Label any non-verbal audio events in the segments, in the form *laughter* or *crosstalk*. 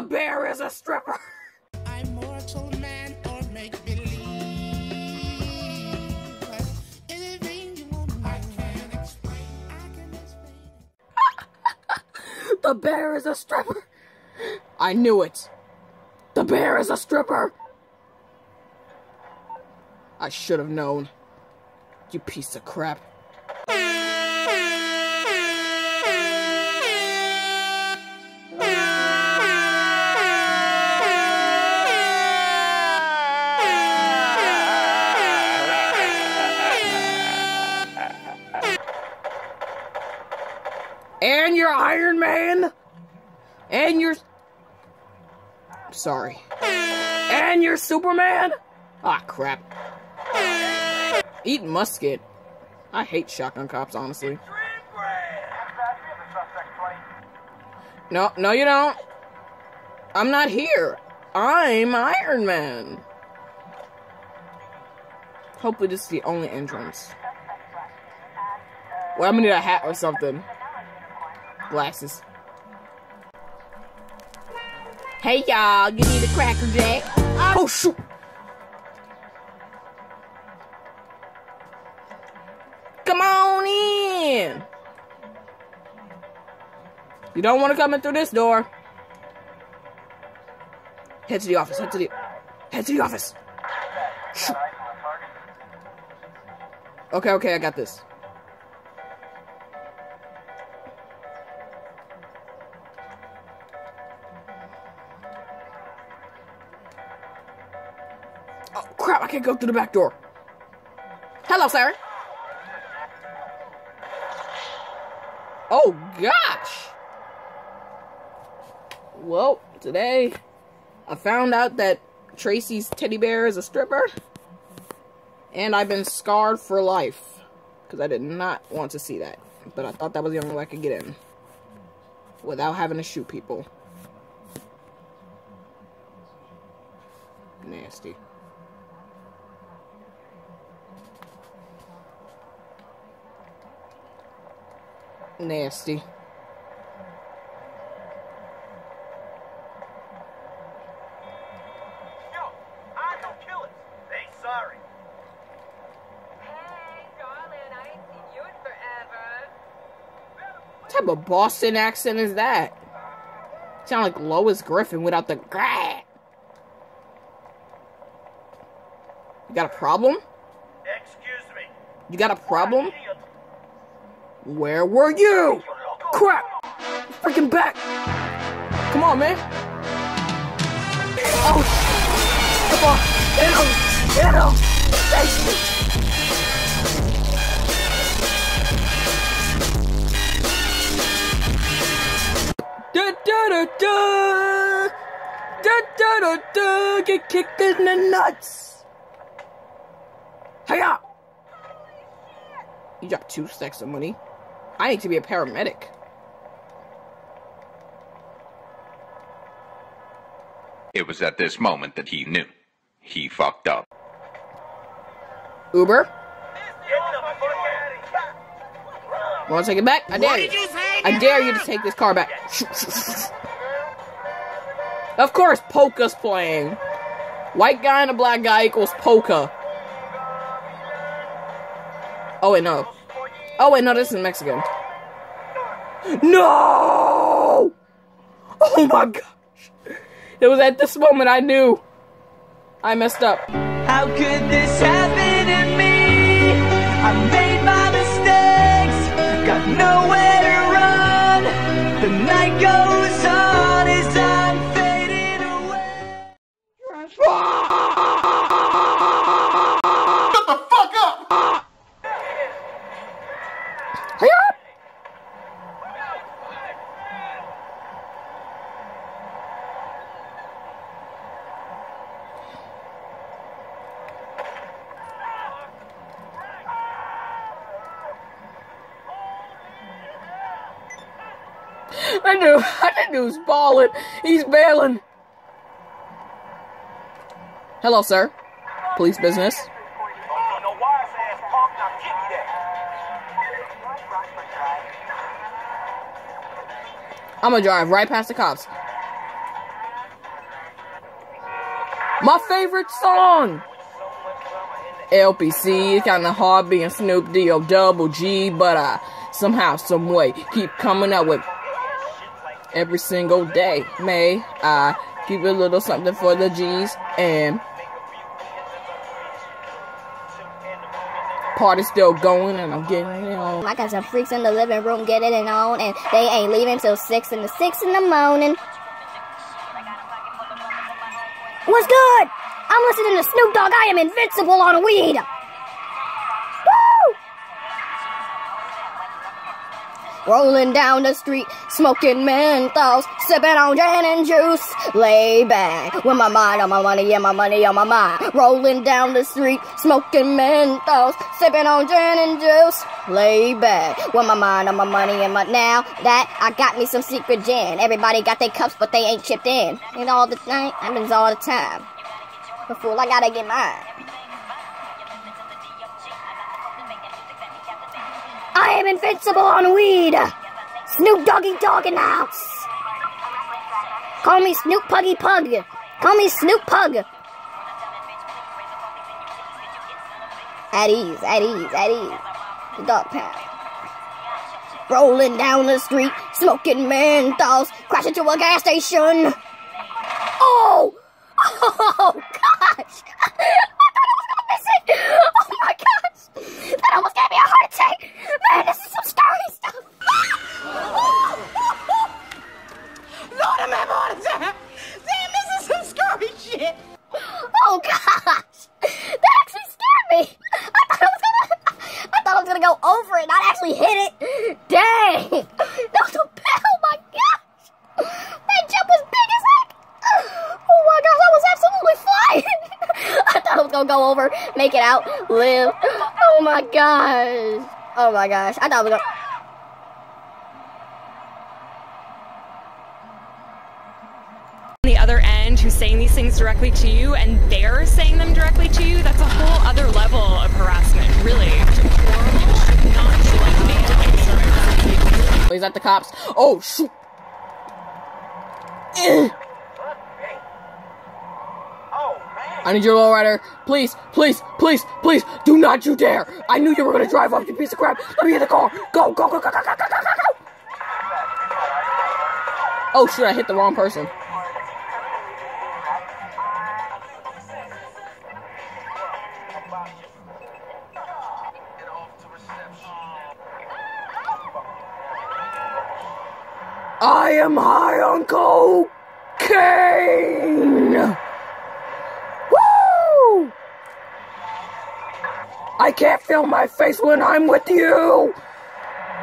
The bear is a stripper. I'm mortal man or make believe. Anything you want, I can explain. I can explain. *laughs* The bear is a stripper. I knew it. The bear is a stripper. I should have known. You piece of crap. And you're Iron Man. And you're. Sorry. And you're Superman? Ah, crap. Eat musket. I hate shotgun cops, honestly. No, no, you don't. I'm not here. I'm Iron Man. Hopefully, this is the only entrance. Well, I'm gonna need a hat or something. Glasses. Hey, y'all, you need a Cracker Jack? Uh, oh, shoot! Come on in! You don't want to come in through this door. Head to the office, head to the... Head to the office! Shoot. Okay, okay, I got this. Can't go through the back door. Hello, sir. Oh, gosh. Well, today I found out that Tracey's teddy bear is a stripper. And I've been scarred for life. Because I did not want to see that. But I thought that was the only way I could get in. Without having to shoot people. Nasty. Nasty. Yo, I don't kill it. Hey, sorry. Hey, darling, I ain't seen you in forever. What type of Boston accent is that? Sound like Lois Griffin without the gra. You got a problem? Excuse me. You got a problem? Where were you? Crap! Freaking back! Come on, man! Oh! Come on! Get him! Get him! Thank you! Da da da da! Da da da da! Get kicked in the nuts! Hiya! You dropped two stacks of money. I need to be a paramedic. It was at this moment that he knew. He fucked up. Uber? Get the fuck out of here. Want to take it back? I dare you. I dare you to take this car back. of course, polka's playing. White guy and a black guy equals polka. Oh wait, no. Oh wait, no, this is Mexican. No! Oh my gosh. It was at this moment I knew I messed up. How could this happen I knew, he was balling. He's bailing. Hello, sir. Police business. I'm gonna drive right past the cops. My favorite song. LBC, it's kind of hard being Snoop D O double G, but I somehow, some way keep coming up with every single day. May I keep a little something for the G's and party still going and I'm getting it on. I got some freaks in the living room getting it on, and they ain't leaving till six in the six in the morning. What's good? I'm listening to Snoop Dogg. I am invincible on weed. Rolling down the street, smoking menthols, sipping on gin and juice. Lay back with my mind on my money, yeah, my money on my mind. Rolling down the street, smoking menthols, sipping on gin and juice. Lay back with my mind on my money and my now that I got me some Seagram's gin. Everybody got their cups, but they ain't chipped in. And all the night, happens all the time. But fool, I gotta get mine. I am invincible on weed. Snoop Doggy Dogg in the house. Call me Snoop Puggy Pug. Call me Snoop Pug. At ease, at ease, at ease. The dog pound. Rolling down the street, smoking menthols, crash into a gas station. Oh! *laughs* Oh, gosh! *laughs* I thought I was gonna miss it! Oh my gosh! That almost gave me a heart attack! Man, this is some scary stuff! Lord, I'm having a heart attack. Damn, this is some scary shit. Oh gosh! That actually scared me! I thought I was gonna I thought I was gonna go over it, not actually hit it! Dang! That was a oh my gosh! That jump was big as heck! Oh my gosh, I was absolutely flying! I thought I was gonna go over, make it out, live. Oh my gosh! Oh my gosh, I thought we was gonna on the other end who's saying these things directly to you and they're saying them directly to you, that's a whole other level of harassment, really. Horrible, should not should be Is that the cops? Oh, shoot. *clears throat* I need your lowrider. Please, please, please, please, do not you dare. I knew you were going to drive off, you piece of crap. Let me in the car. Go, go, go, go, go, go, go, go, go, go. Oh, shit, I hit the wrong person. I am high on cocaine. I can't feel my face when I'm with you,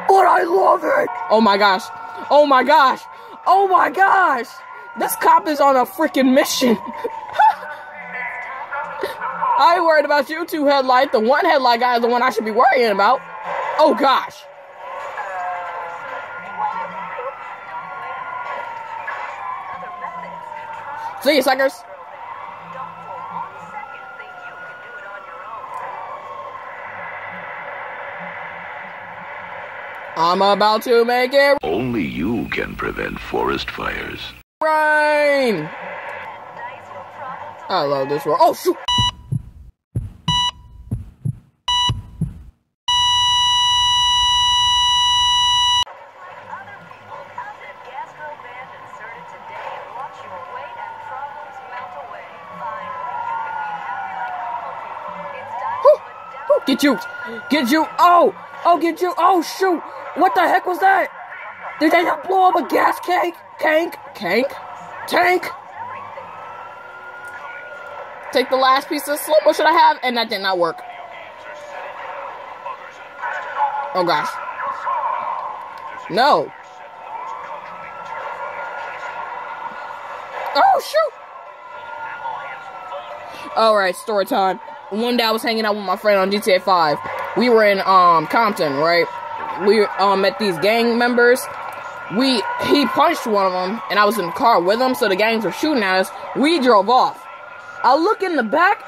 but I love it. Oh my gosh! Oh my gosh! Oh my gosh! This cop is on a freaking mission. *laughs* I ain't worried about you two headlight. The one headlight guy is the one I should be worrying about. Oh gosh. See you, suckers. I'm about to make it Only you can prevent forest fires. rain. I love this world. Oh shoot! Get you! Get you! Oh! Oh, get you! Oh, shoot! What the heck was that? Did they not blow up a gas tank? Tank? Tank? Tank? Take the last piece of slow motion I have, and that did not work. Oh gosh. No. Oh shoot! Alright, story time. One day I was hanging out with my friend on GTA 5. We were in um Compton, right? we um met these gang members. We he punched one of them, and I was in the car with him, so the gangs were shooting at us. We drove off. I look in the back,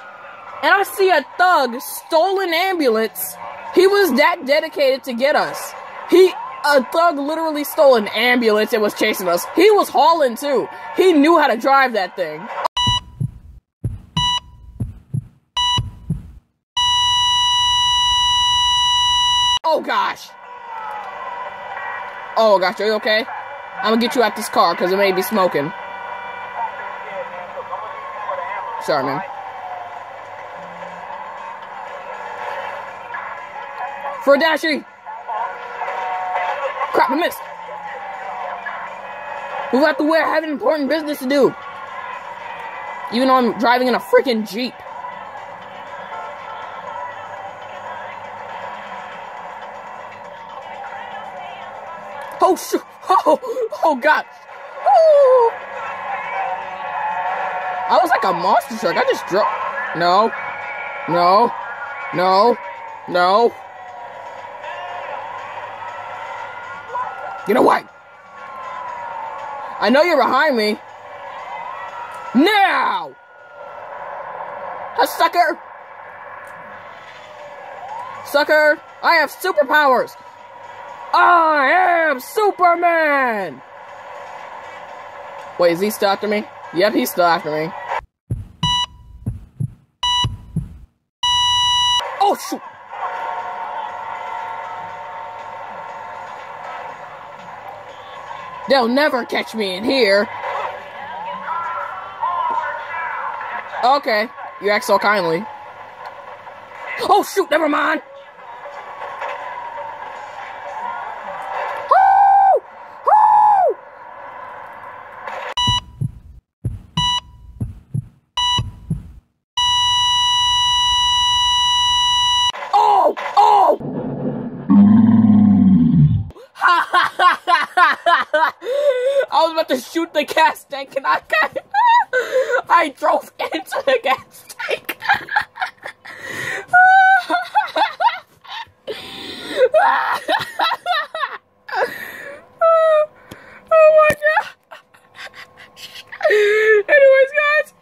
and I see a thug stolen ambulance. He was that dedicated to get us. He a thug literally stole an ambulance and was chasing us. He was hauling too. He knew how to drive that thing. Oh gosh. Oh gosh, are you okay? I'm gonna get you out this car because it may be smoking. Sorry, man. For a dashy. Crap, I missed. Move out the way. I have an important business to do. Even though I'm driving in a freaking Jeep. Oh, shoot. Oh, oh, God. Oh. I was like a monster truck. I just drove. No. No. No. No. Get away. I know you're behind me. Now! A sucker! Sucker, I have superpowers! I am Superman! Wait, is he still after me? Yep, he's still after me. Oh, shoot! They'll never catch me in here. Okay, you act so kindly. Oh shoot, never mind. The gas tank and I got *laughs* I drove into the gas tank. *laughs* oh my god. Anyways, guys,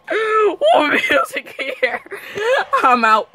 more music *laughs* here. I'm out.